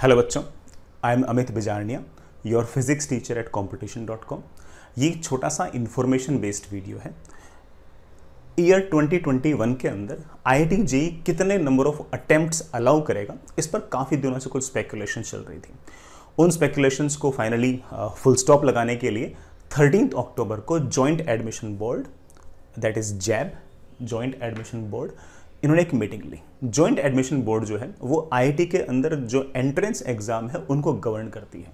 Hello बच्चों I am Amit Bijarnia your physics teacher at competition dot com ये छोटा सा इन्फॉर्मेशन बेस्ड वीडियो है। ईयर 2021 के अंदर आई आई जेई कितने नंबर ऑफ़ अटेम्प्ट्स अलाउ करेगा, इस पर काफ़ी दिनों से कुछ स्पेकुलेशन चल रही थी। उन स्पेकुलेशंस को फाइनली फुल स्टॉप लगाने के लिए थर्टीन अक्टूबर को joint admission board that is JAB joint admission board इन्होंने एक मीटिंग ली। जॉइंट एडमिशन बोर्ड जो है, वो आईआईटी के अंदर जो एंट्रेंस एग्ज़ाम है, उनको गवर्न करती है।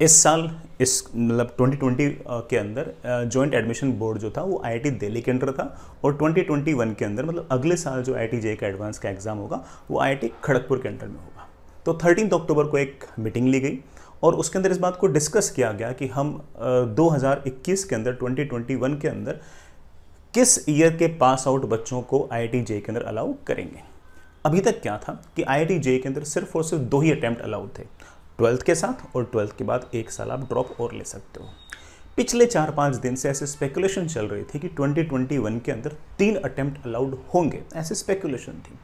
इस साल, इस मतलब 2020 के अंदर जॉइंट एडमिशन बोर्ड जो था, वो आईआईटी दिल्ली के अंदर था और 2021 के अंदर मतलब अगले साल जो आईआईटी जे का एडवांस का एग्ज़ाम होगा, वो आईआईटी खड़गपुर के अंडर में होगा। तो थर्टीन अक्टूबर को एक मीटिंग ली गई और उसके अंदर इस बात को डिस्कस किया गया कि हम 2021 के अंदर 2021 के अंदर किस ईयर के पास आउट बच्चों को आई जे के अंदर अलाउ करेंगे? अभी तक क्या था कि आई जे के अंदर सिर्फ़ और सिर्फ़ दो ही अटैम्प्ट अलाउड थे। ट्वेल्थ के साथ और ट्वेल्थ के बाद एक साल आप ड्रॉप और ले सकते हो। पिछले चार पाँच दिन से ऐसे स्पेकुलेशन चल रही थी कि 2021 के अंदर तीन अटैम्प्ट अलाउड होंगे। ऐसे स्पेकुलेशन थी।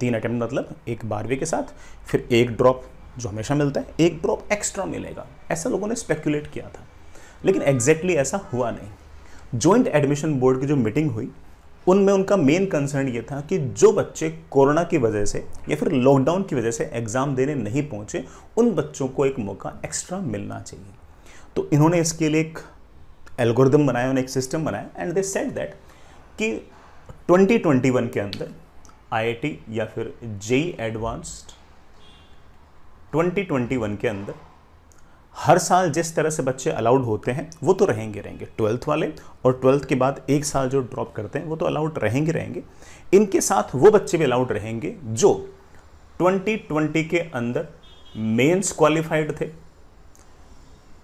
तीन अटैम्प्ट मतलब एक बारहवीं के साथ, फिर एक ड्रॉप जो हमेशा मिलता है, एक ड्रॉप एक्स्ट्रा मिलेगा। ऐसा लोगों ने स्पेकुलेट किया था। लेकिन एग्जैक्टली exactly ऐसा हुआ नहीं। जॉइंट एडमिशन बोर्ड की जो मीटिंग हुई, उनमें उनका मेन कंसर्न ये था कि जो बच्चे कोरोना की वजह से या फिर लॉकडाउन की वजह से एग्ज़ाम देने नहीं पहुँचे, उन बच्चों को एक मौका एक्स्ट्रा मिलना चाहिए। तो इन्होंने इसके लिए एक एल्गोरिदम बनाया उन्होंने एक सिस्टम बनाया एंड दे सेट दैट कि 2021 के अंदर आईआईटी या फिर जेई एडवांस्ड 2021 के अंदर हर साल जिस तरह से बच्चे अलाउड होते हैं, वो तो रहेंगे रहेंगे। ट्वेल्थ वाले और ट्वेल्थ के बाद एक साल जो ड्रॉप करते हैं, वो तो अलाउड रहेंगे रहेंगे। इनके साथ वो बच्चे भी अलाउड रहेंगे जो 2020 के अंदर मेंस क्वालिफाइड थे।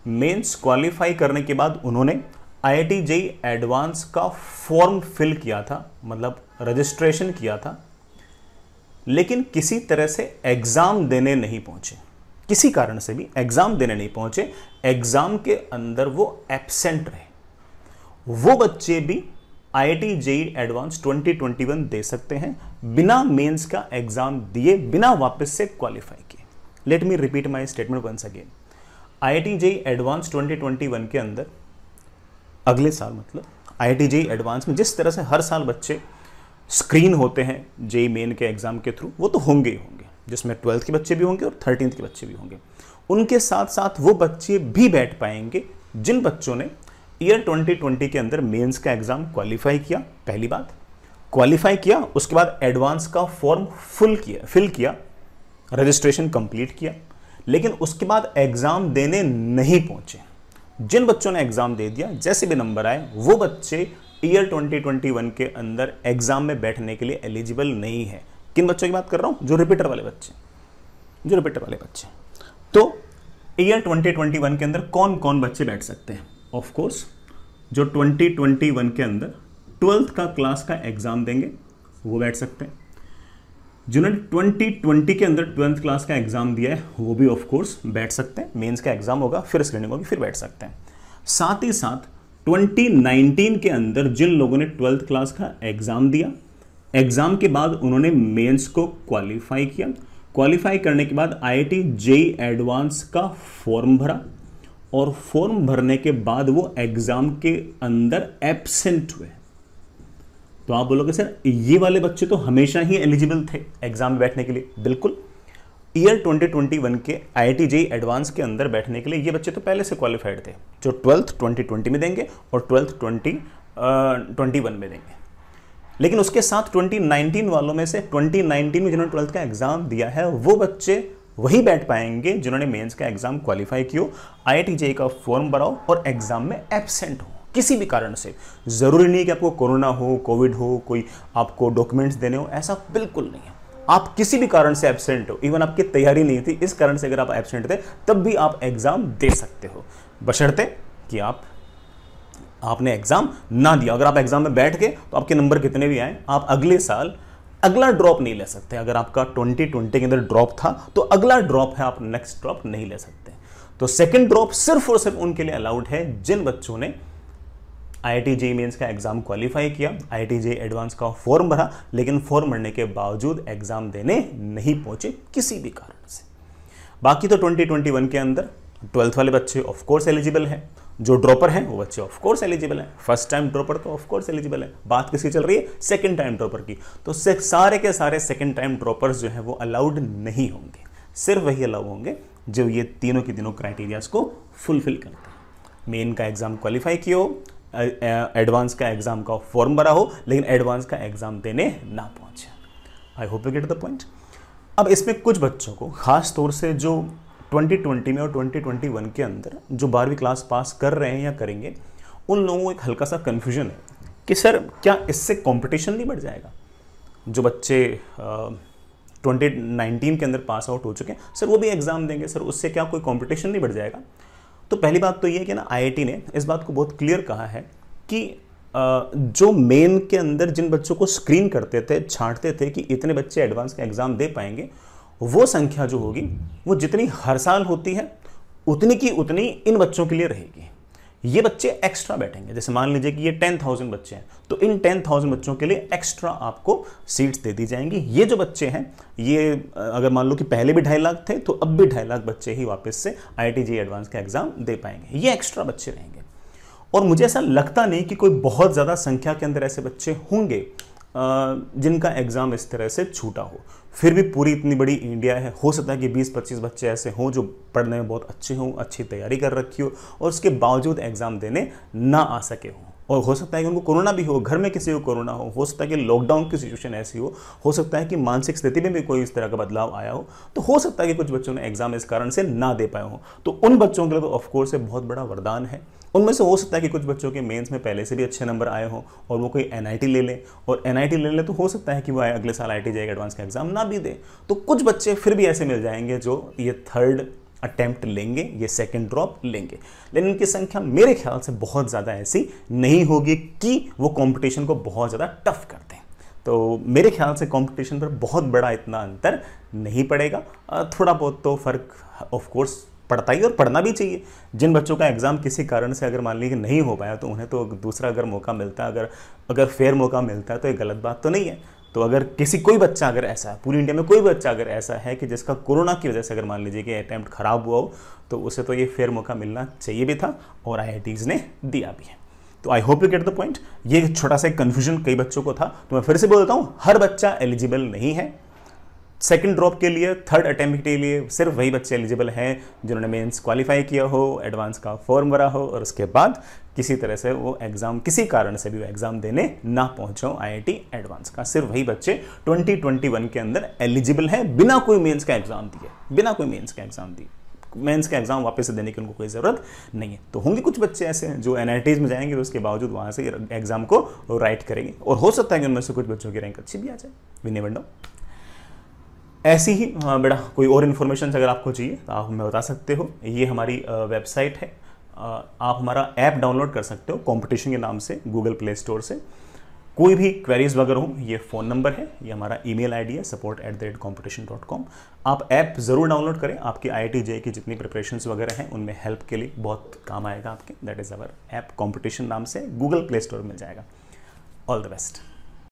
मेंस क्वालिफाई करने के बाद उन्होंने आई जेई एडवांस का फॉर्म फिल किया था मतलब रजिस्ट्रेशन किया था, लेकिन किसी तरह से एग्ज़ाम देने नहीं पहुँचे। किसी कारण से भी एग्ज़ाम देने नहीं पहुँचे एग्ज़ाम के अंदर वो एबसेंट रहे। वो बच्चे भी आई आई जेई एडवांस 2021 दे सकते हैं, बिना मेंस का एग्ज़ाम दिए, बिना वापस से क्वालिफाई किए। Let me repeat my statement once again I I JEE advance 2021 के अंदर, अगले साल मतलब आई आई जेई एडवांस में जिस तरह से हर साल बच्चे स्क्रीन होते हैं जेई मेन के एग्ज़ाम के थ्रू वो तो होंगे ही होंगे। जिसमें ट्वेल्थ के बच्चे भी होंगे और थर्टींथ के बच्चे भी होंगे। उनके साथ साथ वो बच्चे भी बैठ पाएँगे जिन बच्चों ने ईयर 2020 के अंदर मेंस का एग्ज़ाम क्वालिफाई किया, पहली बात। क्वालिफाई किया, उसके बाद एडवांस का फॉर्म फुल किया, फिल किया, रजिस्ट्रेशन कंप्लीट किया, लेकिन उसके बाद एग्ज़ाम देने नहीं पहुँचे। जिन बच्चों ने एग्ज़ाम दे दिया, जैसे भी नंबर आए, वो बच्चे ईयर 2021 के अंदर एग्ज़ाम में बैठने के लिए एलिजिबल नहीं है। किन बच्चों की बात कर रहा हूँ? जो रिपीटर वाले बच्चे। जो रिपीटर वाले बच्चे। तो ईयर 2021 के अंदर कौन कौन बच्चे बैठ सकते हैं? ऑफ़ कोर्स जो 2021 के अंदर ट्वेल्थ का क्लास का एग्ज़ाम देंगे, वो बैठ सकते हैं। जिन्होंने 2020 के अंदर ट्वेल्थ क्लास का एग्ज़ाम दिया है, वो भी ऑफ़ कोर्स बैठ सकते हैं। मेंस का एग्ज़ाम होगा, फिर स्क्रीनिंग होगी, फिर बैठ सकते हैं। साथ ही साथ 2019 के अंदर जिन लोगों ने ट्वेल्थ क्लास का एग्ज़ाम दिया एग्ज़ाम के बाद उन्होंने मेंस को क्वालिफाई किया। क्वालिफाई करने के बाद आईआईटी जेई एडवांस का फॉर्म भरा और फॉर्म भरने के बाद वो एग्ज़ाम के अंदर एबसेंट हुए। तो आप बोलोगे, सर, ये वाले बच्चे तो हमेशा ही एलिजिबल थे एग्ज़ाम में बैठने के लिए। बिल्कुल। ईयर 2021 के आईआईटी जेई एडवांस के अंदर बैठने के लिए ये बच्चे तो पहले से क्वालिफाइड थे, जो ट्वेल्थ 2020 में देंगे और ट्वेल्थ 20 ट्वेंटी वन में देंगे। लेकिन उसके साथ 2019 वालों में से 2019 में जिन्होंने ट्वेल्थ का एग्ज़ाम दिया है, वो बच्चे वही बैठ पाएँगे जिन्होंने मेंस का एग्ज़ाम क्वालिफाई किया आई का फॉर्म भराओ और एग्ज़ाम में एबसेंट हो, किसी भी कारण से। ज़रूरी नहीं कि आपको कोरोना हो, कोविड हो, कोई आपको डॉक्यूमेंट्स देने हो, ऐसा बिल्कुल नहीं है। आप किसी भी कारण से एबसेंट हो, इवन आपकी तैयारी नहीं थी, इस कारण से अगर आप एबसेंट थे, तब भी आप एग्ज़ाम दे सकते हो। बशर्ते कि आप आपने एग्ज़ाम ना दिया। अगर आप एग्ज़ाम में बैठ गए तो आपके नंबर कितने भी आए, आप अगले साल अगला ड्रॉप नहीं ले सकते। अगर आपका 2020 के अंदर ड्रॉप था तो अगला ड्रॉप है, आप नेक्स्ट ड्रॉप नहीं ले सकते। तो सेकंड ड्रॉप सिर्फ़ और सिर्फ़ उनके लिए अलाउड है, जिन बच्चों ने आई आई मेन्स का एग्ज़ाम क्वालिफाई किया। आई आई एडवांस का फॉर्म भरा, लेकिन फॉर्म भरने के बावजूद एग्ज़ाम देने नहीं पहुँचे किसी भी कारण से। बाकी तो 2021 के अंदर ट्वेल्थ वाले बच्चे ऑफ़ कोर्स एलिजिबल हैं। जो ड्रॉपर हैं, वो बच्चे ऑफ़ कोर्स एलिजिबल हैं। फ़र्स्ट टाइम ड्रॉपर तो ऑफ़ कोर्स एलिजिबल है। बात किसकी चल रही है? सेकंड टाइम ड्रॉपर की। तो सारे के सारे सेकंड टाइम ड्रॉपर्स जो हैं, वो अलाउड नहीं होंगे। सिर्फ़ वही अलाउ होंगे जो ये तीनों के तीनों क्राइटेरियाज को फुलफिल करते हैं। मेन का एग्ज़ाम क्वालिफाई किया हो एडवांस का एग्ज़ाम का फॉर्म भरा हो, लेकिन एडवांस का एग्ज़ाम देने ना पहुँचे। I hope you get the point अब इसमें कुछ बच्चों को, खास तौर से जो 2020 में और 2021 के अंदर जो बारहवीं क्लास पास कर रहे हैं या करेंगे, उन लोगों को एक हल्का सा कन्फ्यूज़न है कि सर, क्या इससे कंपटीशन नहीं बढ़ जाएगा? जो बच्चे ट्वेंटी नाइनटीन के अंदर पास आउट हो चुके हैं, सर वो भी एग्ज़ाम देंगे, सर उससे क्या कोई कंपटीशन नहीं बढ़ जाएगा? तो पहली बात तो ये कि ना आईआईटी ने इस बात को बहुत क्लियर कहा है कि जो मेन के अंदर जिन बच्चों को स्क्रीन करते थे, छांटते थे कि इतने बच्चे एडवांस का एग्ज़ाम दे पाएँगे वो संख्या जो होगी, वो जितनी हर साल होती है, उतनी की उतनी इन बच्चों के लिए रहेगी। ये बच्चे एक्स्ट्रा बैठेंगे। जैसे मान लीजिए कि ये टेन थाउज़ेंड बच्चे हैं तो इन टेन थाउज़ेंड बच्चों के लिए एक्स्ट्रा आपको सीट्स दे दी जाएँगी। ये जो बच्चे हैं, ये अगर मान लो कि पहले भी ढाई लाख थे तो अब भी ढाई लाख बच्चे ही वापस से आई एडवांस का एग्ज़ाम दे पाएँगे। ये एक्स्ट्रा बच्चे रहेंगे। और मुझे ऐसा लगता नहीं कि कोई बहुत ज़्यादा संख्या के अंदर ऐसे बच्चे होंगे। जिनका एग्ज़ाम इस तरह से छूटा हो। फिर भी पूरी इतनी बड़ी इंडिया है, हो सकता है कि 20-25 बच्चे ऐसे हों जो पढ़ने में बहुत अच्छे हों, अच्छी तैयारी कर रखी हो और उसके बावजूद एग्ज़ाम देने ना आ सके हों। और हो सकता है कि उनको कोरोना भी हो, घर में किसी को कोरोना हो हो सकता है कि लॉकडाउन की सिचुएशन ऐसी हो हो सकता है कि मानसिक स्थिति में भी कोई इस तरह का बदलाव आया हो तो हो सकता है कि कुछ बच्चों ने एग्ज़ाम इस कारण से ना दे पाए हो। तो उन बच्चों के लिए तो ऑफकोर्स एक बहुत बड़ा वरदान है। उनमें से हो सकता है कि कुछ बच्चों के मेंस में पहले से भी अच्छे नंबर आए हों और वो कोई एनआईटी ले लें और एनआईटी ले लें तो हो सकता है कि वो अगले साल आई टी एडवांस का एग्ज़ाम ना भी दे। तो कुछ बच्चे फिर भी ऐसे मिल जाएँगे जो ये थर्ड अटेम्प्ट लेंगे, ये सेकेंड ड्रॉप लेंगे। लेकिन इनकी संख्या मेरे ख्याल से बहुत ज़्यादा ऐसी नहीं होगी कि वो कंपटीशन को बहुत ज़्यादा टफ कर दें। तो मेरे ख्याल से कंपटीशन पर बहुत बड़ा इतना अंतर नहीं पड़ेगा। थोड़ा बहुत तो फ़र्क ऑफ़ कोर्स पढ़ता ही और पढ़ना भी चाहिए। जिन बच्चों का एग्ज़ाम किसी कारण से अगर मान लीजिए नहीं हो पाया तो उन्हें तो दूसरा अगर मौका मिलता है अगर अगर फेयर मौका मिलता है तो ये गलत बात तो नहीं है। तो अगर किसी, कोई बच्चा अगर ऐसा है, पूरी इंडिया में कोई बच्चा अगर ऐसा है कि जिसका कोरोना की वजह से अगर मान लीजिए कि अटैम्प्ट खराब हुआ हो तो उसे तो ये फेयर मौका मिलना चाहिए भी था और आई ने दिया भी है। तो I hope you get the point ये छोटा सा कन्फ्यूज़न कई बच्चों को था। तो मैं फिर से बोलता हूँ, हर बच्चा एलिजिबल नहीं है। सेकेंड ड्रॉप के लिए थर्ड अटैम्प्ट के लिए सिर्फ़ वही बच्चे एलिजिबल हैं जिन्होंने मेंस क्वालिफाई किया हो एडवांस का फॉर्म भरा हो और उसके बाद किसी तरह से वो एग्ज़ाम किसी कारण से भी वो एग्ज़ाम देने ना पहुंचो आईआईटी एडवांस का। सिर्फ़ वही बच्चे 2021 के अंदर एलिजिबल हैं, बिना कोई मेंस का एग्ज़ाम दिए, बिना कोई मेंस का एग्ज़ाम दिए। मेंस का एग्ज़ाम वापस से देने की उनको कोई ज़रूरत नहीं है। तो होंगे कुछ बच्चे ऐसे हैं जो एन में जाएँगे तो उसके बावजूद वहाँ से एग्ज़ाम को राइट करेंगे। और हो सकता है कि उनमें से कुछ बच्चों की रैंक अच्छी भी आ जाए। वी नेवर नो ऐसी ही हाँ बेटा कोई और इन्फॉर्मेशन अगर आपको चाहिए तो आप हमें बता सकते हो। ये हमारी वेबसाइट है। आप हमारा ऐप डाउनलोड कर सकते हो कंपटीशन के नाम से गूगल प्ले स्टोर से। कोई भी क्वेरीज वगैरह हो, ये फ़ोन नंबर है, ये हमारा ईमेल आईडी है support at the rate competition dot com आप ऐप ज़रूर डाउनलोड करें, आपकी आई जे की जितनी प्रिपरेशन वगैरह हैं, उनमें हेल्प के लिए बहुत काम आएगा आपके। That is our app competition नाम से गूगल प्ले स्टोर मिल जाएगा। All the best